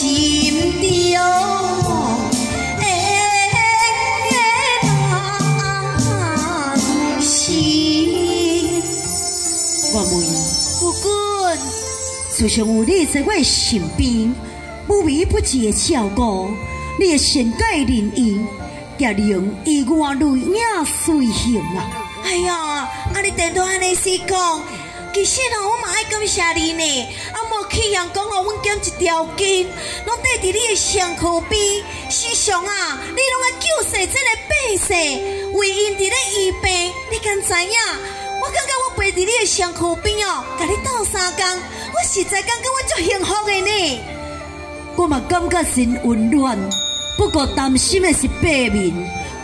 心中诶男我问句君就像有你在我的身边不微不至的照顾你的善解人意让我泪眼行啊哎呀啊你定着安尼死讲其实我嘛爱感谢你呢去人讲哦，阮减一条筋，拢缀伫你的伤口边。时常啊，你拢爱救世这个百姓，为因伫咧医病，你敢知影？我感觉我陪伫你的伤口边哦，甲你斗三工，我实在感觉我足幸福的呢。我嘛感觉真温暖，不过担心的是百面。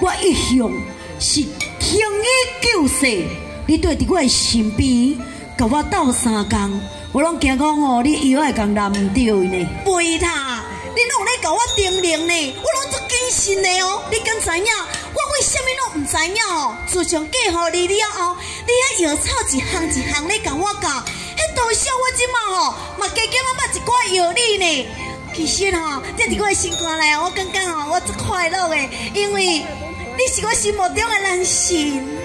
我一向是轻易救世，你对伫我的身边，甲我斗三工，我拢惊讲哦，你以后会讲难唔对呢。袂啦，你拢有咧甲我叮咛呢，我拢足谨慎的哦。你敢知影？我为什么拢唔知影哦？自从嫁互你了后，你遐药草一项一项咧甲我教，迄多少我即马吼嘛加减我买一寡药理呢。其实吼，这伫我的心肝内，我感觉吼，我足快乐的，因为你是我心目中的男神。